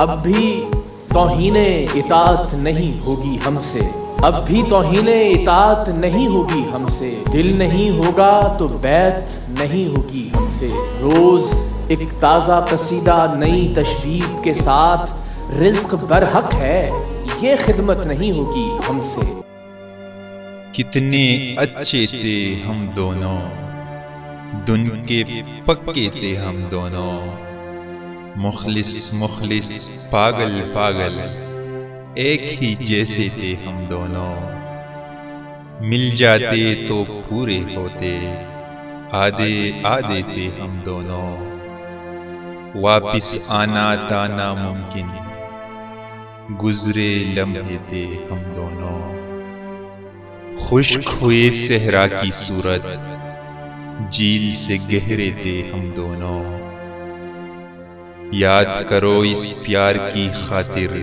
اب بھی توہین اطاعت نہیں ہوگی ہم سے۔ اب بھی توہین اطاعت نہیں ہوگی ہم سے۔ دل نہیں ہوگا تو بیت نہیں ہوگی ہم سے۔ روز ایک تازہ قصیدہ نئی تشبیب کے ساتھ رزق برحق ہے، یہ خدمت نہیں ہوگی ہم سے۔ کتنے اچھے تھے ہم دونوں۔ دن کے پکے تھے ہم دونوں۔ مخلص مخلص، پاگل پاگل۔ ایک ہی جیسے تھے ہم دونوں۔ مل جاتے تو پورے ہوتے۔ آدھے آدھے تھے ہم دونوں۔ واپس آنا تھا ناممکن گزرے لمحے تھے ہم دونوں۔ خشک ہوئے صحرا کی صورت۔ جیل سے گہرے تھے ہم دونوں۔ یاد کرو اس پیار کی خاطر،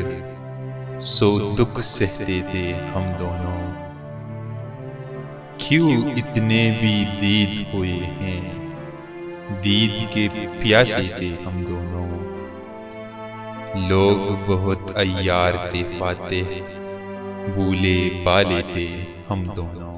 سو دکھ سہتے تھے ہم دونوں۔ کیوں اتنے بھی دید ہوئے ہیں؟ دید کے پیاسے تھے ہم دونوں۔ لوگ بہت ایار تھے پاتے بولے بالے تھے ہم دونوں۔